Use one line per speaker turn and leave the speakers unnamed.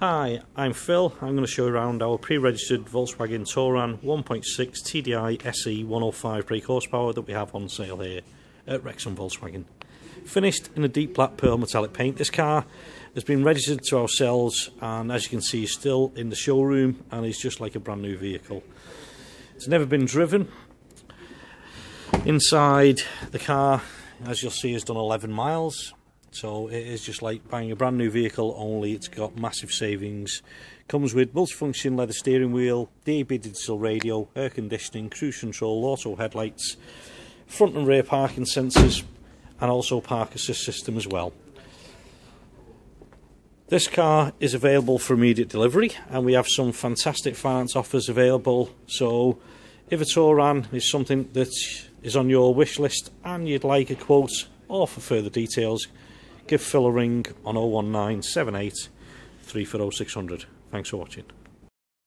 Hi, I'm Phil. I'm going to show you around our pre-registered Volkswagen Touran 1.6 TDI SE 105 brake horsepower that we have on sale here at Wrexham Volkswagen. Finished in a deep black pearl metallic paint, this car has been registered to ourselves and as you can see is still in the showroom and is just like a brand new vehicle. It's never been driven. Inside the car, as you'll see, has done 11 miles so it is just like buying a brand new vehicle, only it's got massive savings. Comes with multifunction leather steering wheel, DAB digital radio, air conditioning, cruise control, auto headlights, front and rear parking sensors, and also park assist system as well. This car is available for immediate delivery, and we have some fantastic finance offers available. So, if a Touran is something that is on your wish list and you'd like a quote or for further details, give Phil a ring on 01978 340 600. Thanks for watching.